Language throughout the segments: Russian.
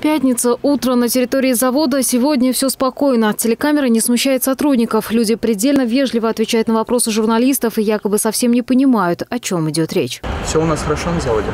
Пятница, утро на территории завода. Сегодня все спокойно. Телекамера не смущает сотрудников. Люди предельно вежливо отвечают на вопросы журналистов и якобы совсем не понимают, о чем идет речь. Все у нас хорошо на заводе.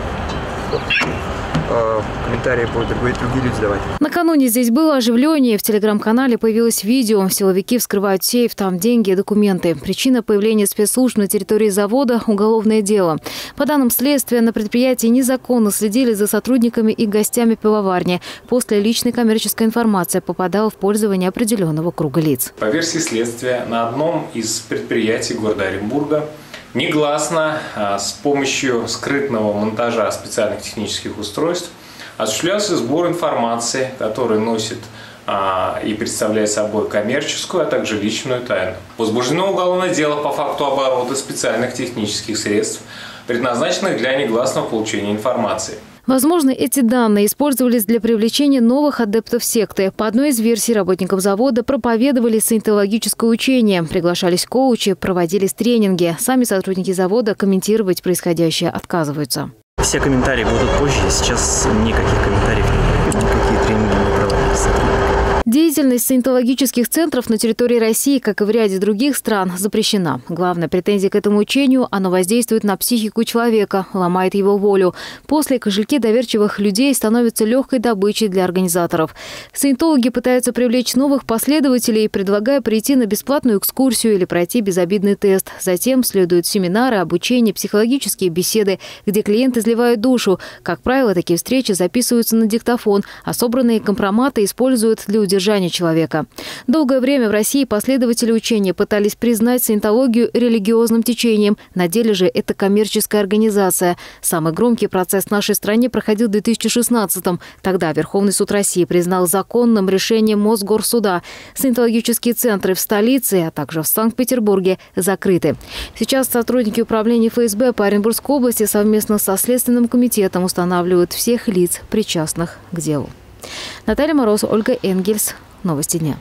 Э, комментарии будут другие, другие люди давать. Накануне здесь было оживление. В телеграм-канале появилось видео. Силовики вскрывают сейф, там деньги и документы. Причина появления спецслужб на территории завода – уголовное дело. По данным следствия, на предприятии незаконно следили за сотрудниками и гостями пивоварни. После личной коммерческой информации попадала в пользование определенного круга лиц. По версии следствия, на одном из предприятий города Оренбурга негласно а, с помощью скрытного монтажа специальных технических устройств осуществлялся сбор информации, который носит а, и представляет собой коммерческую, а также личную тайну. Возбуждено уголовное дело по факту оборота специальных технических средств, предназначенных для негласного получения информации. Возможно, эти данные использовались для привлечения новых адептов секты. По одной из версий работников завода проповедовали саентологическое учение, приглашались коучи, проводились тренинги. Сами сотрудники завода комментировать происходящее отказываются. Все комментарии будут позже, сейчас никаких комментариев, никакие тренинги не проводятся. Деятельность саентологических центров на территории России, как и в ряде других стран, запрещена. Главная претензия к этому учению – оно воздействует на психику человека, ломает его волю. После кошельки доверчивых людей становятся легкой добычей для организаторов. Саентологи пытаются привлечь новых последователей, предлагая прийти на бесплатную экскурсию или пройти безобидный тест. Затем следуют семинары, обучение, психологические беседы, где клиенты изливают душу. Как правило, такие встречи записываются на диктофон, а собранные компроматы используют для удержания содержания человека. Долгое время в России последователи учения пытались признать саентологию религиозным течением. На деле же это коммерческая организация. Самый громкий процесс в нашей стране проходил в 2016-м. Тогда Верховный суд России признал законным решением Мосгорсуда. Саентологические центры в столице, а также в Санкт-Петербурге закрыты. Сейчас сотрудники управления ФСБ по Оренбургской области совместно со Следственным комитетом устанавливают всех лиц, причастных к делу. Наталья Мороз, Ольга Энгельс. Новости дня.